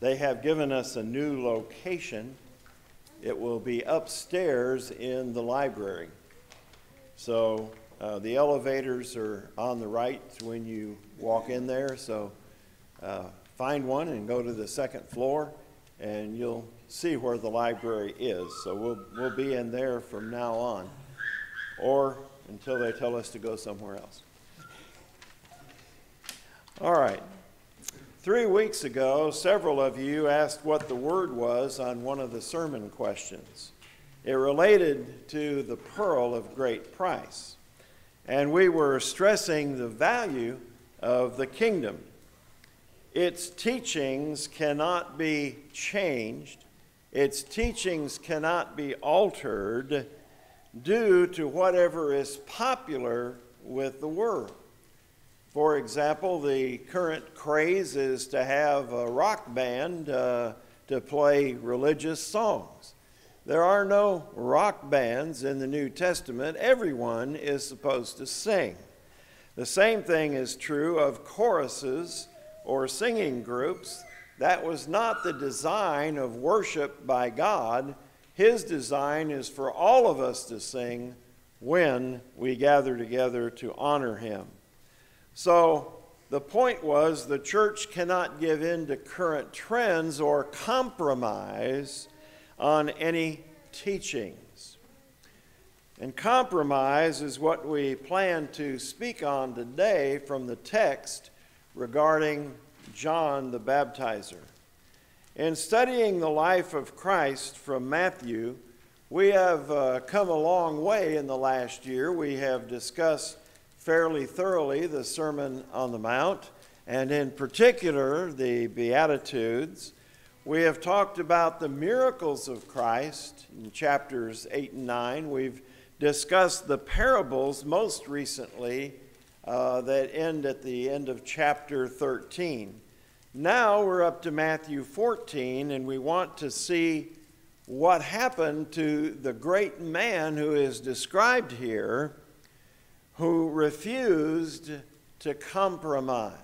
they have given us a new location. It will be upstairs in the library. So uh, the elevators are on the right when you walk in there. So uh, find one and go to the second floor, and you'll see where the library is. So we'll, we'll be in there from now on, or until they tell us to go somewhere else. All right. Three weeks ago, several of you asked what the word was on one of the sermon questions. It related to the pearl of great price. And we were stressing the value of the kingdom. Its teachings cannot be changed, its teachings cannot be altered due to whatever is popular with the world. For example, the current craze is to have a rock band uh, to play religious songs. There are no rock bands in the New Testament. Everyone is supposed to sing. The same thing is true of choruses or singing groups. That was not the design of worship by God. His design is for all of us to sing when we gather together to honor Him. So the point was the church cannot give in to current trends or compromise on any teachings. And compromise is what we plan to speak on today from the text regarding John the Baptizer. In studying the life of Christ from Matthew, we have uh, come a long way in the last year. We have discussed fairly thoroughly the Sermon on the Mount, and in particular the Beatitudes. We have talked about the miracles of Christ in chapters 8 and 9. We've discussed the parables most recently uh, that end at the end of chapter 13. Now we're up to Matthew 14, and we want to see what happened to the great man who is described here who refused to compromise.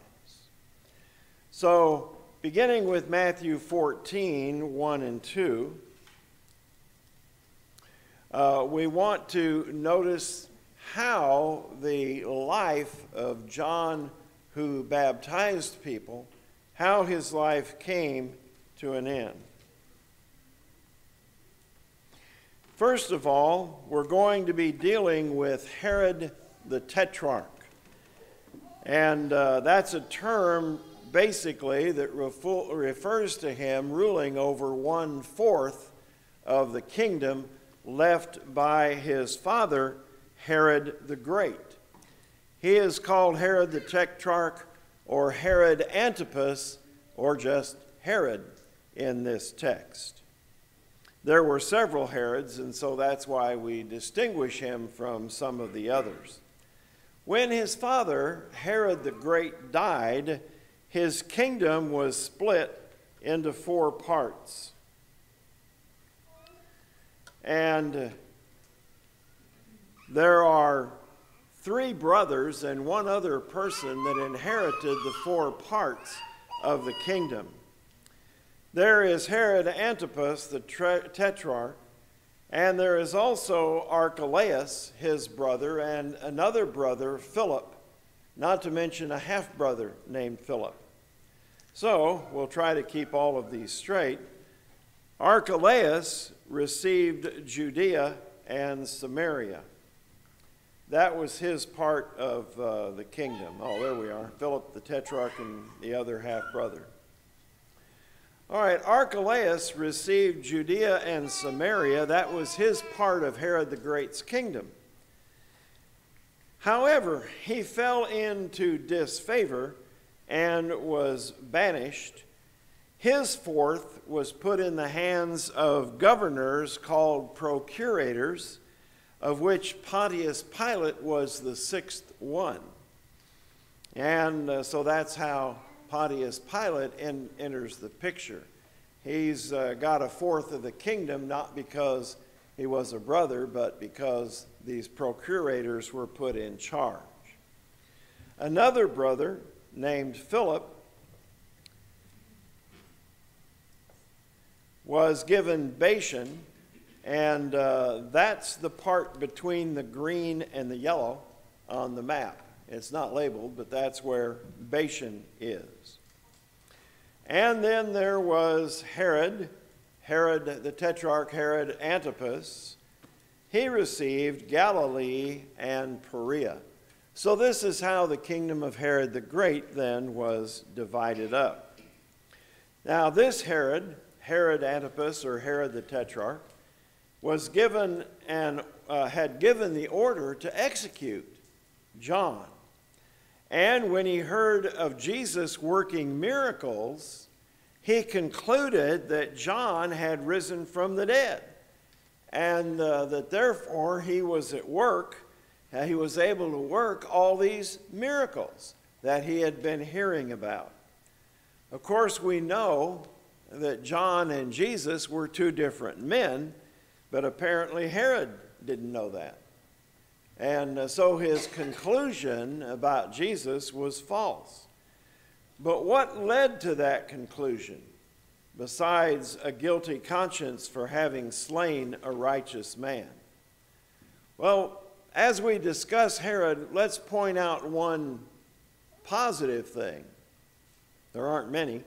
So, beginning with Matthew 14 1 and 2, uh, we want to notice how the life of John, who baptized people, how his life came to an end. First of all, we're going to be dealing with Herod the Tetrarch. And uh, that's a term basically that refers to him ruling over one fourth of the kingdom left by his father, Herod the Great. He is called Herod the Tetrarch or Herod Antipas or just Herod in this text. There were several Herods, and so that's why we distinguish him from some of the others. When his father, Herod the Great, died, his kingdom was split into four parts. And there are three brothers and one other person that inherited the four parts of the kingdom. There is Herod Antipas, the tetrarch, and there is also Archelaus, his brother, and another brother, Philip, not to mention a half brother named Philip. So we'll try to keep all of these straight. Archelaus received Judea and Samaria. That was his part of uh, the kingdom. Oh, there we are. Philip the tetrarch and the other half brother. All right, Archelaus received Judea and Samaria. That was his part of Herod the Great's kingdom. However, he fell into disfavor and was banished. His fourth was put in the hands of governors called procurators, of which Pontius Pilate was the sixth one. And uh, so that's how Pontius Pilate in, enters the picture. He's uh, got a fourth of the kingdom, not because he was a brother, but because these procurators were put in charge. Another brother named Philip was given Bashan, and uh, that's the part between the green and the yellow on the map. It's not labeled, but that's where Bashan is. And then there was Herod, Herod, the tetrarch Herod Antipas. He received Galilee and Perea. So, this is how the kingdom of Herod the Great then was divided up. Now, this Herod, Herod Antipas or Herod the Tetrarch, was given and uh, had given the order to execute John. And when he heard of Jesus working miracles, he concluded that John had risen from the dead and uh, that therefore he was at work he was able to work all these miracles that he had been hearing about. Of course, we know that John and Jesus were two different men, but apparently Herod didn't know that. And uh, so his conclusion about Jesus was false. But what led to that conclusion, besides a guilty conscience for having slain a righteous man? Well, as we discuss Herod, let's point out one positive thing. There aren't many.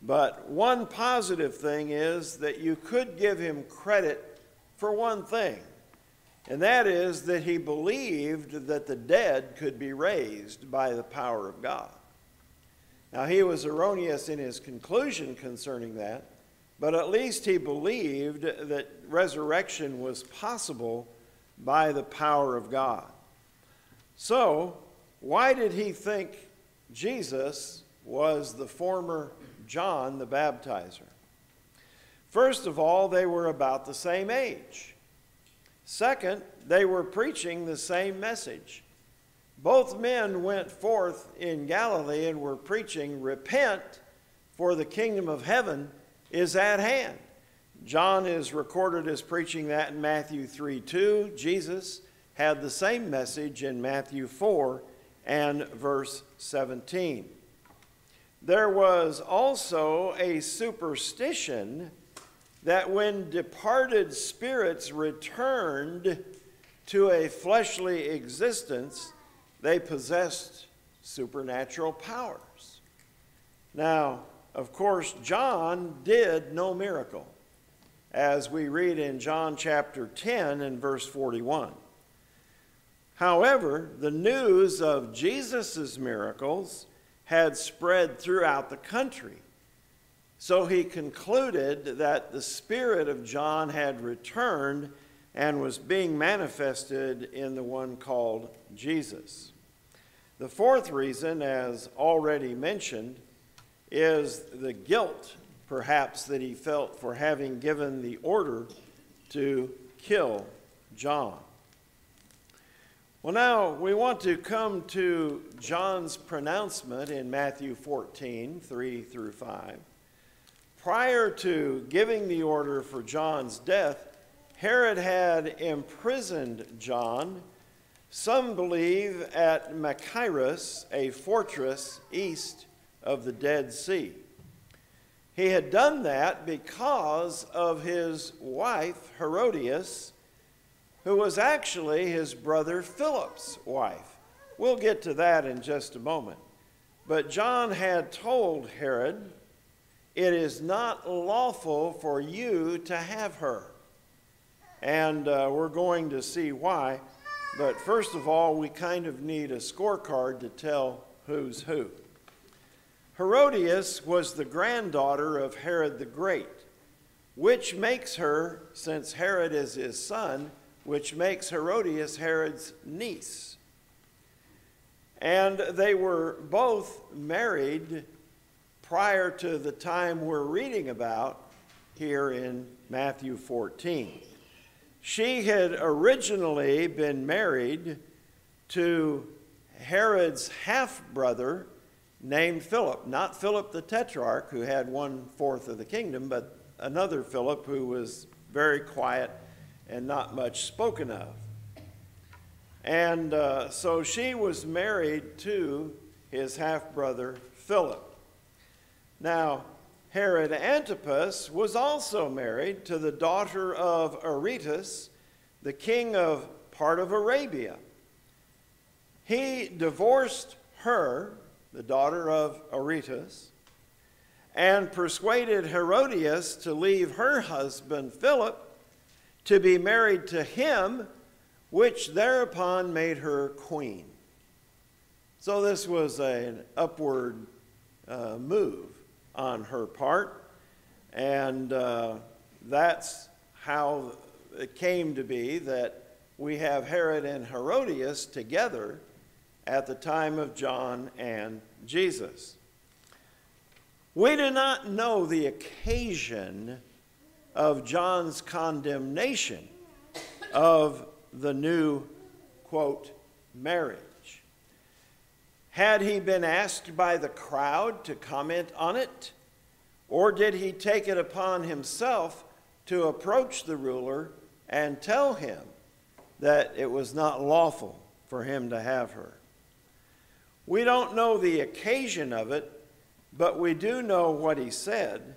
But one positive thing is that you could give him credit for one thing, and that is that he believed that the dead could be raised by the power of God. Now, he was erroneous in his conclusion concerning that, but at least he believed that resurrection was possible by the power of God. So, why did he think Jesus was the former John the baptizer? First of all, they were about the same age. Second, they were preaching the same message. Both men went forth in Galilee and were preaching, Repent, for the kingdom of heaven is at hand. John is recorded as preaching that in Matthew 3 2. Jesus had the same message in Matthew 4 and verse 17. There was also a superstition that when departed spirits returned to a fleshly existence, they possessed supernatural powers. Now, of course, John did no miracle as we read in John chapter 10 and verse 41. However, the news of Jesus' miracles had spread throughout the country. So he concluded that the spirit of John had returned and was being manifested in the one called Jesus. The fourth reason, as already mentioned, is the guilt perhaps, that he felt for having given the order to kill John. Well, now we want to come to John's pronouncement in Matthew 14, 3 through 5. Prior to giving the order for John's death, Herod had imprisoned John, some believe at Machaerus, a fortress east of the Dead Sea. He had done that because of his wife, Herodias, who was actually his brother Philip's wife. We'll get to that in just a moment. But John had told Herod, It is not lawful for you to have her. And uh, we're going to see why. But first of all, we kind of need a scorecard to tell who's who. Herodias was the granddaughter of Herod the Great, which makes her, since Herod is his son, which makes Herodias Herod's niece. And they were both married prior to the time we're reading about here in Matthew 14. She had originally been married to Herod's half brother, named Philip, not Philip the Tetrarch, who had one fourth of the kingdom, but another Philip who was very quiet and not much spoken of. And uh, so she was married to his half brother Philip. Now, Herod Antipas was also married to the daughter of Aretas, the king of part of Arabia. He divorced her, the daughter of Aretas, and persuaded Herodias to leave her husband Philip to be married to him, which thereupon made her queen. So this was an upward uh, move on her part, and uh, that's how it came to be that we have Herod and Herodias together at the time of John and Jesus. We do not know the occasion of John's condemnation of the new, quote, marriage. Had he been asked by the crowd to comment on it? Or did he take it upon himself to approach the ruler and tell him that it was not lawful for him to have her? We don't know the occasion of it, but we do know what he said.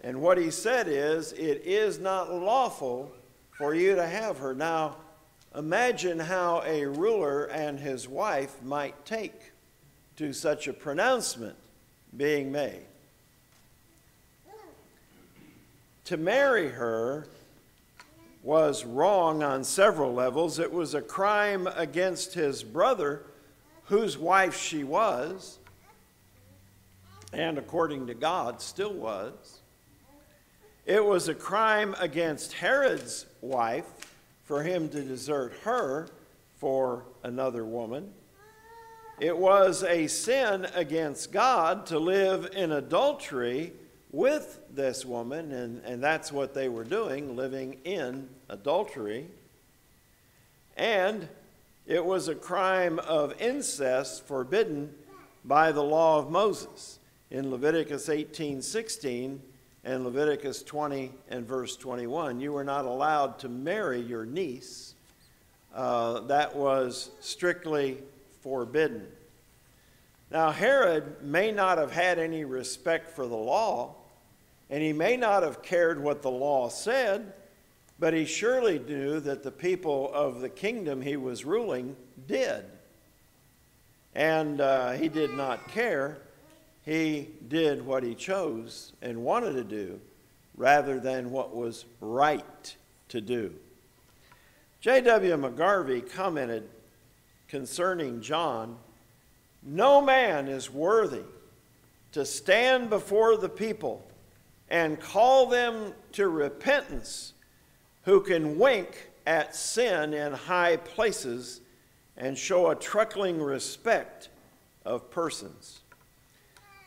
And what he said is, It is not lawful for you to have her. Now, imagine how a ruler and his wife might take to such a pronouncement being made. To marry her was wrong on several levels. It was a crime against his brother, whose wife she was, and according to God, still was. It was a crime against Herod's wife for him to desert her for another woman. It was a sin against God to live in adultery with this woman, and, and that's what they were doing, living in adultery. And it was a crime of incest forbidden by the law of Moses in Leviticus 18 16 and Leviticus 20 and verse 21. You were not allowed to marry your niece. Uh, that was strictly forbidden. Now, Herod may not have had any respect for the law, and he may not have cared what the law said, but he surely knew that the people of the kingdom he was ruling did. And uh, he did not care. He did what he chose and wanted to do rather than what was right to do. J.W. McGarvey commented concerning John No man is worthy to stand before the people and call them to repentance who can wink at sin in high places and show a truckling respect of persons.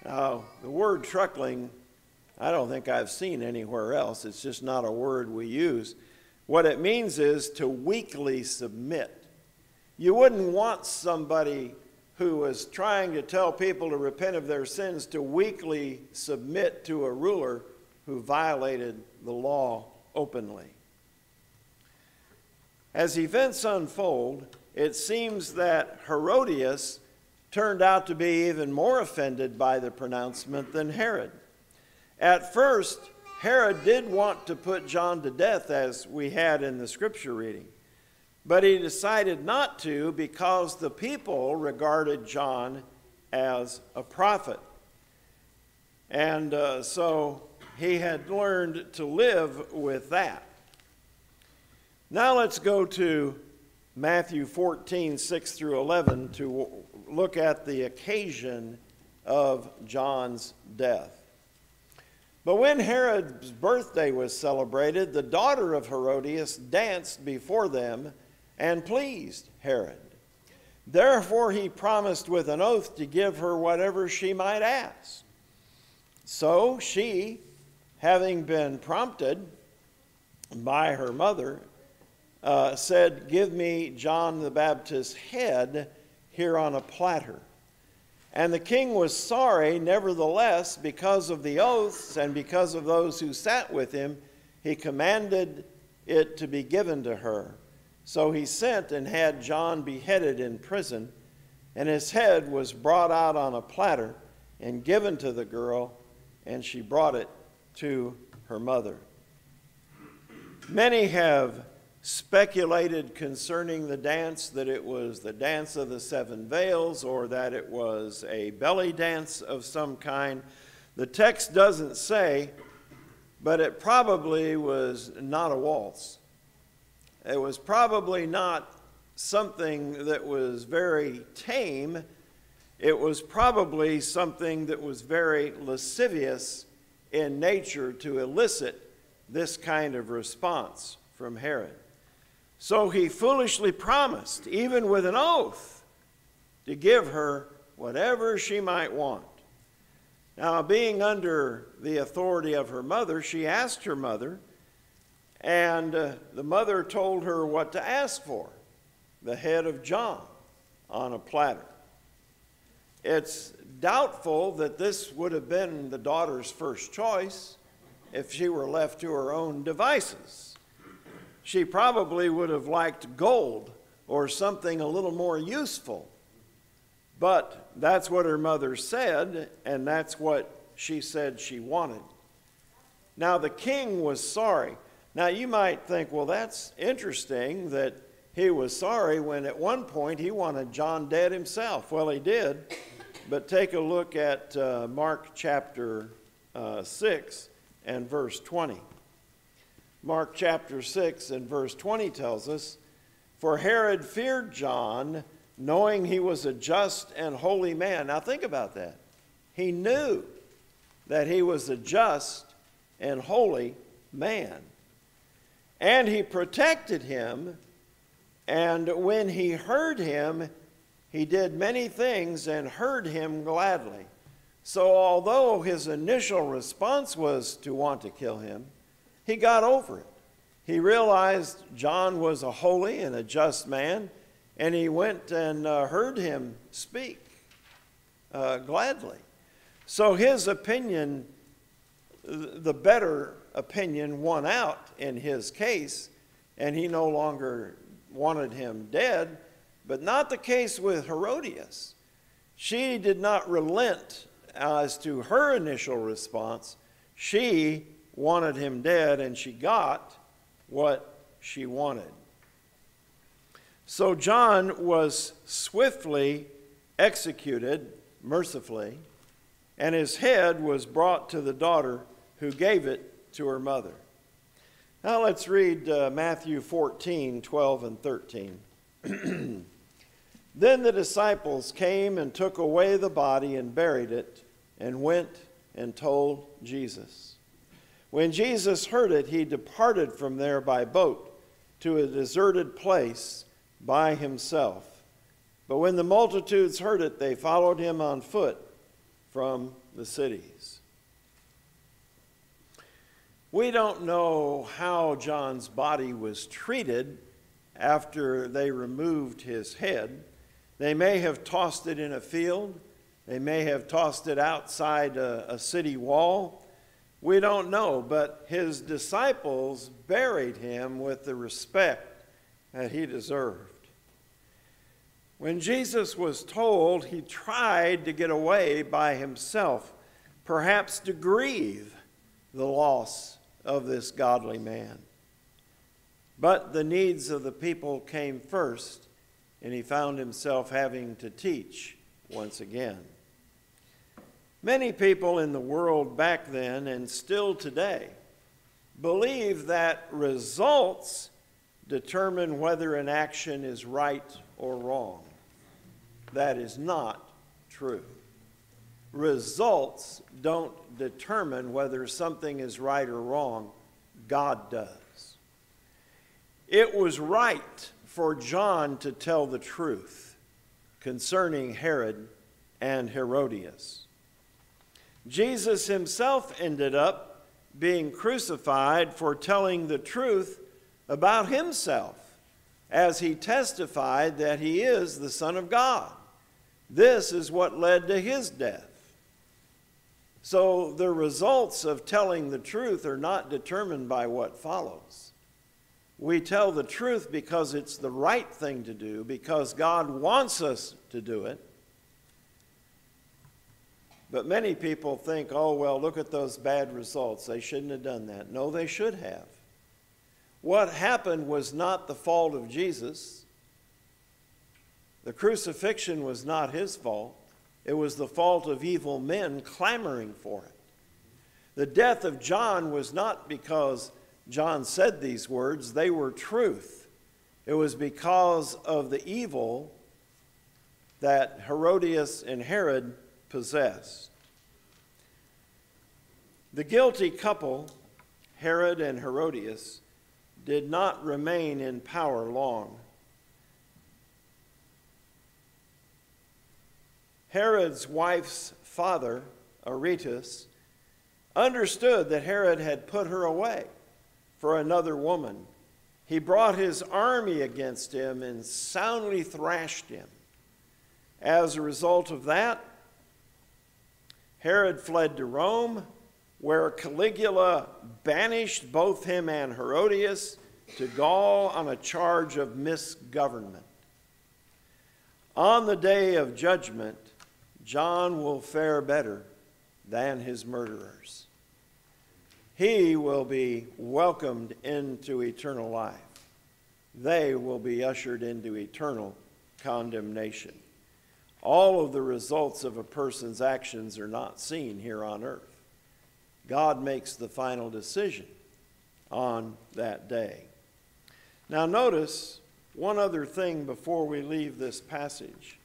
Now, the word truckling, I don't think I've seen anywhere else. It's just not a word we use. What it means is to weakly submit. You wouldn't want somebody who was trying to tell people to repent of their sins to weakly submit to a ruler who violated the law openly. As events unfold, it seems that Herodias turned out to be even more offended by the pronouncement than Herod. At first, Herod did want to put John to death, as we had in the scripture reading, but he decided not to because the people regarded John as a prophet. And uh, so he had learned to live with that. Now let's go to Matthew 14, 6 through 11 to look at the occasion of John's death. But when Herod's birthday was celebrated, the daughter of Herodias danced before them and pleased Herod. Therefore, he promised with an oath to give her whatever she might ask. So she, having been prompted by her mother, uh, said, Give me John the Baptist's head here on a platter. And the king was sorry, nevertheless, because of the oaths and because of those who sat with him, he commanded it to be given to her. So he sent and had John beheaded in prison, and his head was brought out on a platter and given to the girl, and she brought it to her mother. Many have speculated concerning the dance that it was the dance of the seven veils or that it was a belly dance of some kind. The text doesn't say, but it probably was not a waltz. It was probably not something that was very tame. It was probably something that was very lascivious in nature to elicit this kind of response from Herod. So he foolishly promised, even with an oath, to give her whatever she might want. Now, being under the authority of her mother, she asked her mother, and uh, the mother told her what to ask for the head of John on a platter. It's doubtful that this would have been the daughter's first choice if she were left to her own devices she probably would have liked gold or something a little more useful. But that's what her mother said, and that's what she said she wanted. Now, the king was sorry. Now, you might think, well, that's interesting that he was sorry when at one point he wanted John dead himself. Well, he did. But take a look at uh, Mark chapter uh, 6 and verse 20. Mark chapter 6 and verse 20 tells us For Herod feared John, knowing he was a just and holy man. Now think about that. He knew that he was a just and holy man. And he protected him. And when he heard him, he did many things and heard him gladly. So, although his initial response was to want to kill him, he got over it. He realized John was a holy and a just man, and he went and uh, heard him speak uh, gladly. So his opinion, the better opinion, won out in his case, and he no longer wanted him dead, but not the case with Herodias. She did not relent as to her initial response. She wanted him dead, and she got what she wanted. So John was swiftly executed mercifully, and his head was brought to the daughter who gave it to her mother. Now let's read uh, Matthew 14 12 and 13. then the disciples came and took away the body and buried it, and went and told Jesus. When Jesus heard it, he departed from there by boat to a deserted place by himself. But when the multitudes heard it, they followed him on foot from the cities. We don't know how John's body was treated after they removed his head. They may have tossed it in a field, they may have tossed it outside a, a city wall. We don't know, but his disciples buried him with the respect that he deserved. When Jesus was told, he tried to get away by himself, perhaps to grieve the loss of this godly man. But the needs of the people came first, and he found himself having to teach once again. Many people in the world back then and still today believe that results determine whether an action is right or wrong. That is not true. Results don't determine whether something is right or wrong, God does. It was right for John to tell the truth concerning Herod and Herodias. Jesus himself ended up being crucified for telling the truth about himself as he testified that he is the Son of God. This is what led to his death. So the results of telling the truth are not determined by what follows. We tell the truth because it's the right thing to do, because God wants us to do it, But many people think, oh, well, look at those bad results. They shouldn't have done that. No, they should have. What happened was not the fault of Jesus. The crucifixion was not his fault. It was the fault of evil men clamoring for it. The death of John was not because John said these words, they were truth. It was because of the evil that Herodias and Herod possessed. The guilty couple, Herod and Herodias, did not remain in power long. Herod's wife's father, Aretas, understood that Herod had put her away for another woman. He brought his army against him and soundly thrashed him. As a result of that, Herod fled to Rome, where Caligula banished both him and Herodias to Gaul on a charge of misgovernment. On the day of judgment, John will fare better than his murderers. He will be welcomed into eternal life. They will be ushered into eternal condemnation. All of the results of a person's actions are not seen here on earth. God makes the final decision on that day. Now, notice one other thing before we leave this passage,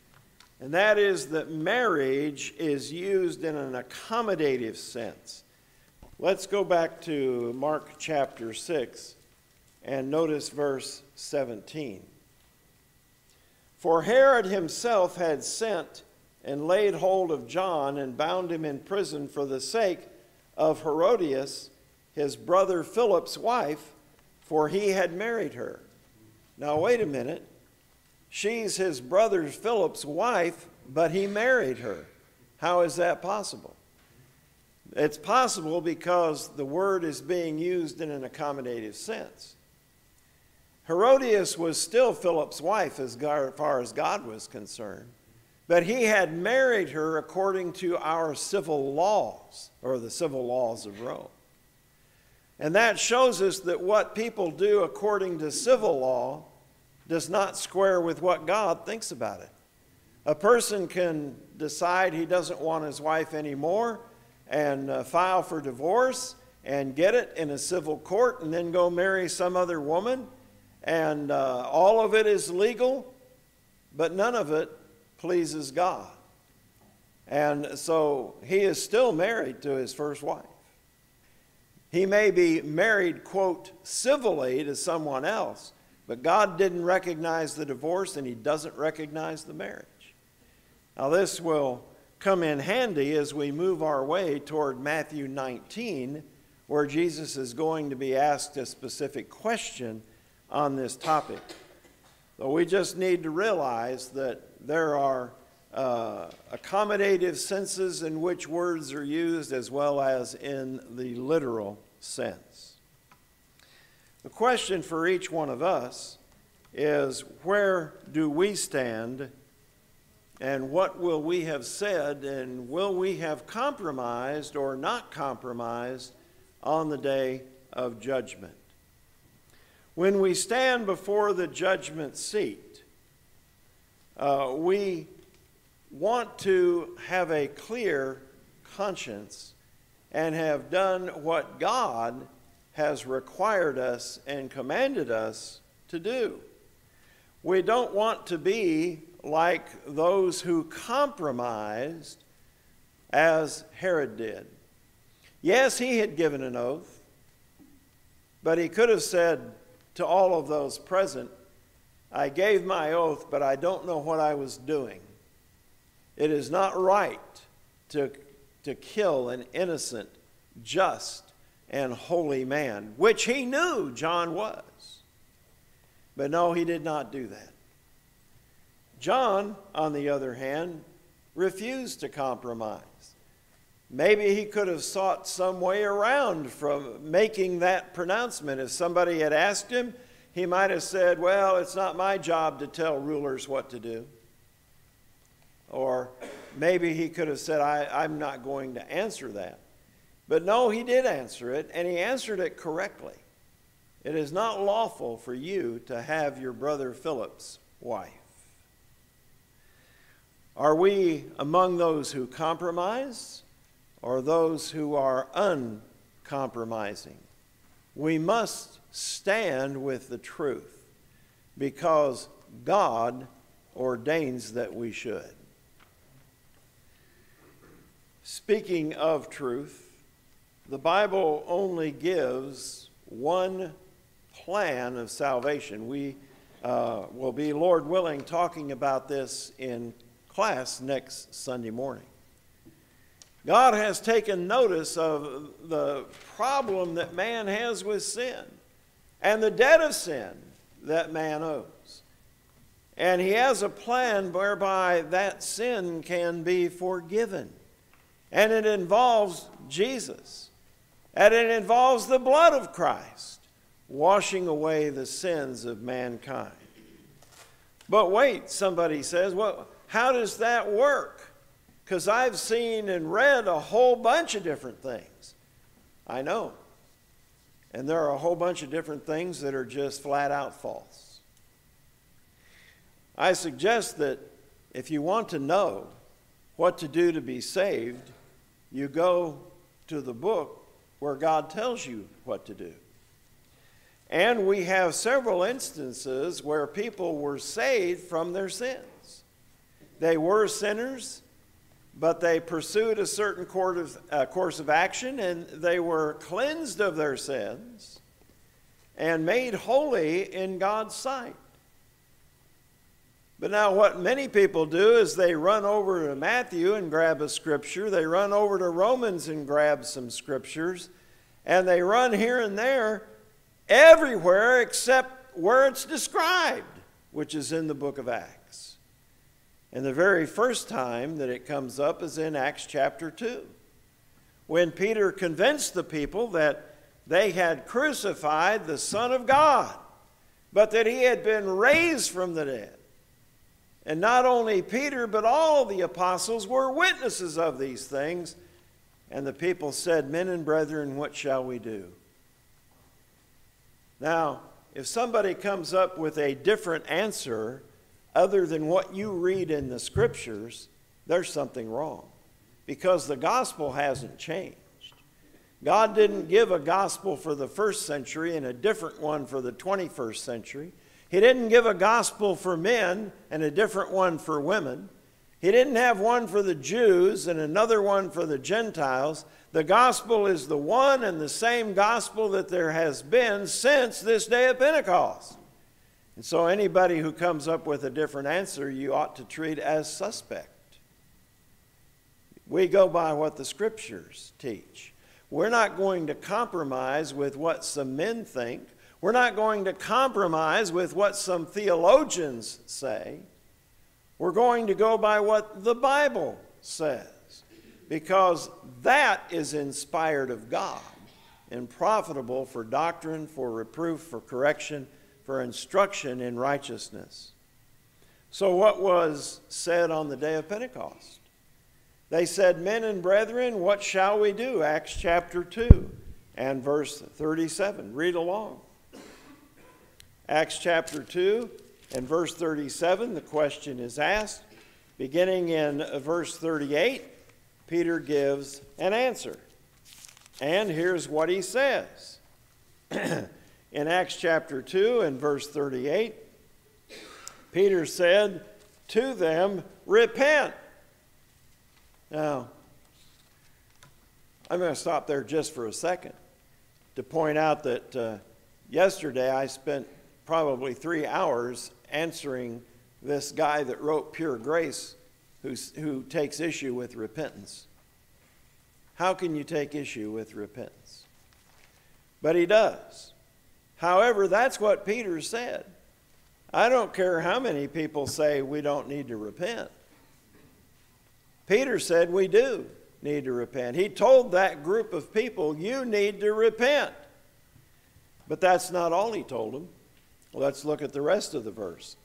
and that is that marriage is used in an accommodative sense. Let's go back to Mark chapter 6 and notice verse 17. For Herod himself had sent and laid hold of John and bound him in prison for the sake of Herodias, his brother Philip's wife, for he had married her. Now, wait a minute. She's his brother Philip's wife, but he married her. How is that possible? It's possible because the word is being used in an accommodative sense. Herodias was still Philip's wife as far as God was concerned, but he had married her according to our civil laws, or the civil laws of Rome. And that shows us that what people do according to civil law does not square with what God thinks about it. A person can decide he doesn't want his wife anymore and uh, file for divorce and get it in a civil court and then go marry some other woman and uh, all of it is legal, but none of it pleases God. And so he is still married to his first wife. He may be married, quote, civilly to someone else, but God didn't recognize the divorce and he doesn't recognize the marriage. Now, this will come in handy as we move our way toward Matthew 19, where Jesus is going to be asked a specific question on this topic. So we just need to realize that there are uh, accommodative senses in which words are used as well as in the literal sense. The question for each one of us is where do we stand and what will we have said and will we have compromised or not compromised on the day of judgment? When we stand before the judgment seat, uh, we want to have a clear conscience and have done what God has required us and commanded us to do. We don't want to be like those who compromised as Herod did. Yes, he had given an oath, but he could have said, to all of those present, I gave my oath, but I don't know what I was doing. It is not right to, to kill an innocent, just, and holy man, which he knew John was. But no, he did not do that. John, on the other hand, refused to compromise. Maybe he could have sought some way around from making that pronouncement. If somebody had asked him, he might have said, Well, it's not my job to tell rulers what to do. Or maybe he could have said, I, am not going to answer that. But no, he did answer it, and he answered it correctly. It is not lawful for you to have your brother Philip's wife. Are we among those who compromise or those who are uncompromising? We must stand with the truth because God ordains that we should. Speaking of truth, the Bible only gives one plan of salvation. We uh, will be, Lord willing, talking about this in class next Sunday morning. God has taken notice of the problem that man has with sin and the debt of sin that man owes. And He has a plan whereby that sin can be forgiven. And it involves Jesus. And it involves the blood of Christ washing away the sins of mankind. But wait, somebody says, well, how does that work? Because I've seen and read a whole bunch of different things. I know. And there are a whole bunch of different things that are just flat out false. I suggest that if you want to know what to do to be saved, you go to the book where God tells you what to do. And we have several instances where people were saved from their sins. They were sinners, but they pursued a certain course of, uh, course of action and they were cleansed of their sins and made holy in God's sight. But now, what many people do is they run over to Matthew and grab a scripture, they run over to Romans and grab some scriptures, and they run here and there everywhere except where it's described, which is in the book of Acts. And the very first time that it comes up is in Acts chapter 2, when Peter convinced the people that they had crucified the Son of God, but that he had been raised from the dead. And not only Peter, but all the apostles were witnesses of these things. And the people said, Men and brethren, what shall we do? Now, if somebody comes up with a different answer, other than what you read in the scriptures, there's something wrong because the gospel hasn't changed. God didn't give a gospel for the first century and a different one for the 21st century. He didn't give a gospel for men and a different one for women. He didn't have one for the Jews and another one for the Gentiles. The gospel is the one and the same gospel that there has been since this day of Pentecost. And so anybody who comes up with a different answer, you ought to treat as suspect. We go by what the scriptures teach. We're not going to compromise with what some men think. We're not going to compromise with what some theologians say. We're going to go by what the Bible says because that is inspired of God and profitable for doctrine, for reproof, for correction for instruction in righteousness. So, what was said on the day of Pentecost? They said, Men and brethren, what shall we do? Acts chapter 2 and verse 37. Read along. Acts chapter 2 and verse 37, the question is asked. Beginning in verse 38, Peter gives an answer. And here's what he says in Acts chapter 2 and verse 38, Peter said to them, Repent. Now, I'm going to stop there just for a second to point out that uh, yesterday I spent probably three hours answering this guy that wrote Pure Grace who takes issue with repentance. How can you take issue with repentance? But he does. However, that's what Peter said. I don't care how many people say we don't need to repent. Peter said we do need to repent. He told that group of people, You need to repent. But that's not all he told them. Let's look at the rest of the verse.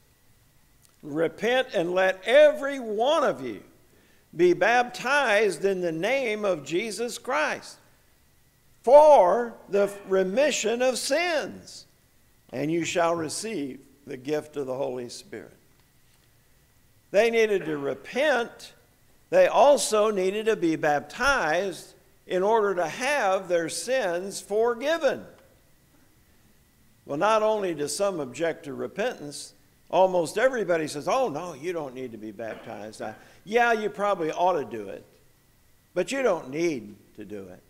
Repent and let every one of you be baptized in the name of Jesus Christ for the remission of sins, and you shall receive the gift of the Holy Spirit. They needed to repent. They also needed to be baptized in order to have their sins forgiven. Well, not only does some object to repentance, almost everybody says, Oh, no, you don't need to be baptized. I, yeah, you probably ought to do it, but you don't need to do it.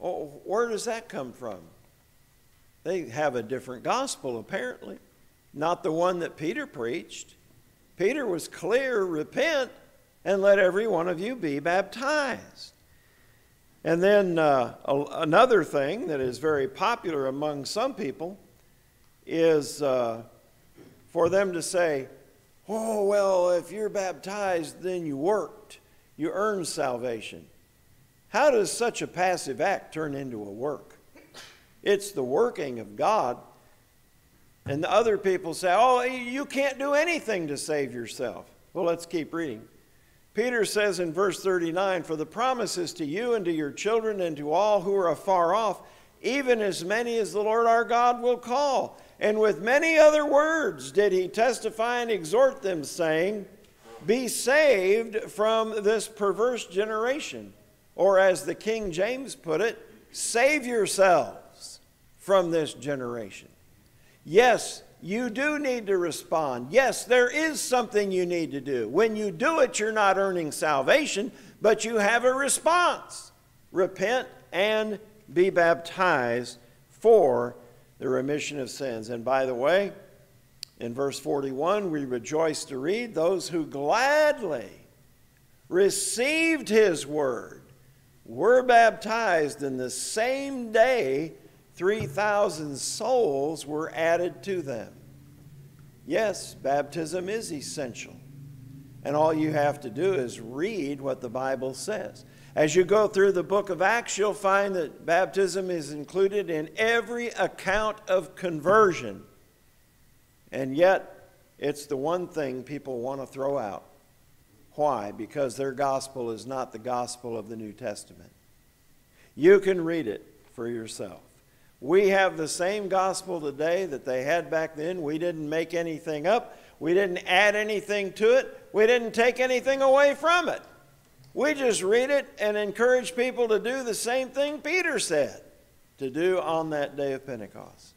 Oh, where does that come from? They have a different gospel, apparently, not the one that Peter preached. Peter was clear repent and let every one of you be baptized. And then uh, another thing that is very popular among some people is uh, for them to say, oh, well, if you're baptized, then you worked, you earned salvation. How does such a passive act turn into a work? It's the working of God. And the other people say, oh, you can't do anything to save yourself. Well, let's keep reading. Peter says in verse 39 For the promises to you and to your children and to all who are afar off, even as many as the Lord our God will call. And with many other words did he testify and exhort them, saying, Be saved from this perverse generation. Or as the King James put it, save yourselves from this generation. Yes, you do need to respond. Yes, there is something you need to do. When you do it, you're not earning salvation, but you have a response. Repent and be baptized for the remission of sins. And by the way, in verse 41, we rejoice to read those who gladly received his word were baptized in the same day 3,000 souls were added to them. Yes, baptism is essential. And all you have to do is read what the Bible says. As you go through the book of Acts, you'll find that baptism is included in every account of conversion. And yet, it's the one thing people want to throw out. Why? Because their gospel is not the gospel of the New Testament. You can read it for yourself. We have the same gospel today that they had back then. We didn't make anything up, we didn't add anything to it, we didn't take anything away from it. We just read it and encourage people to do the same thing Peter said to do on that day of Pentecost.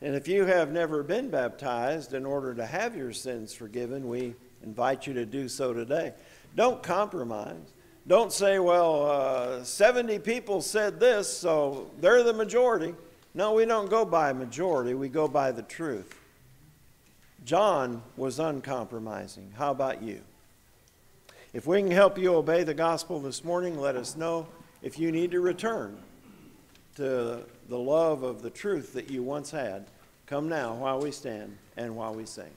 And if you have never been baptized in order to have your sins forgiven, we invite you to do so today. Don't compromise. Don't say, well, uh, 70 people said this, so they're the majority. No, we don't go by majority, we go by the truth. John was uncompromising. How about you? If we can help you obey the gospel this morning, let us know if you need to return to the love of the truth that you once had. Come now while we stand and while we sing.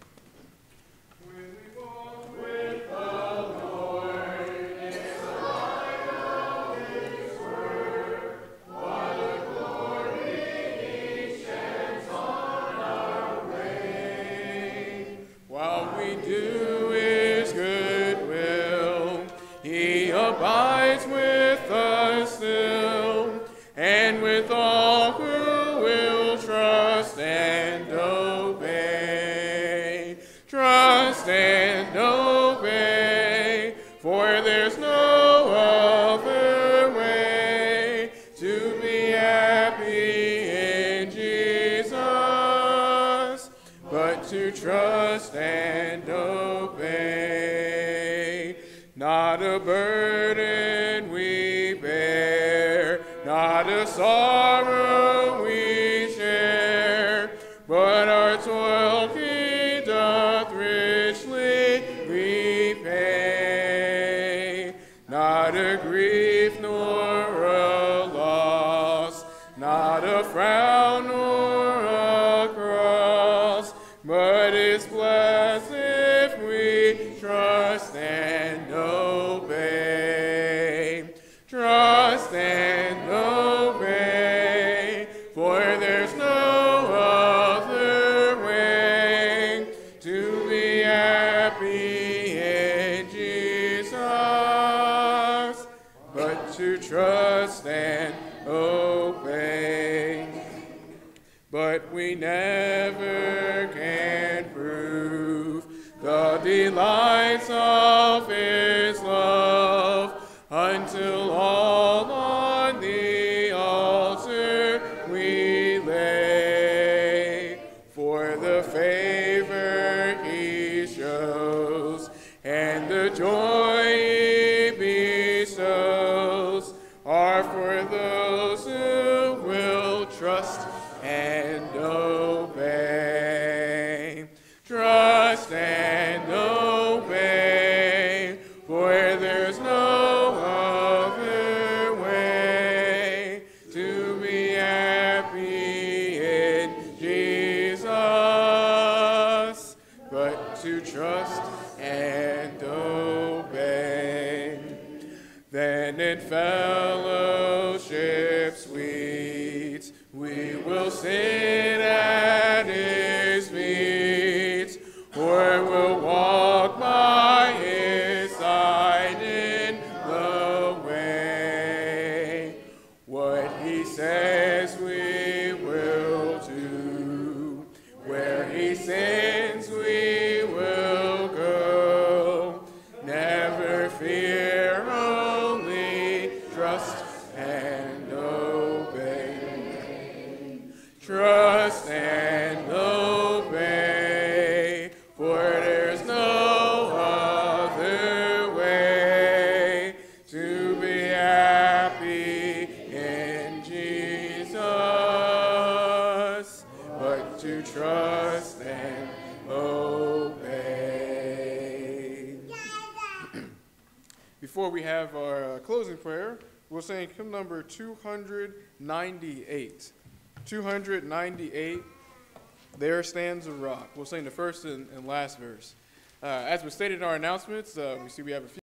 Happy with Jesus. você. saying hymn number 298. 298, There Stands a Rock. We'll sing the first and, and last verse. Uh, as was stated in our announcements, uh, we see we have a few.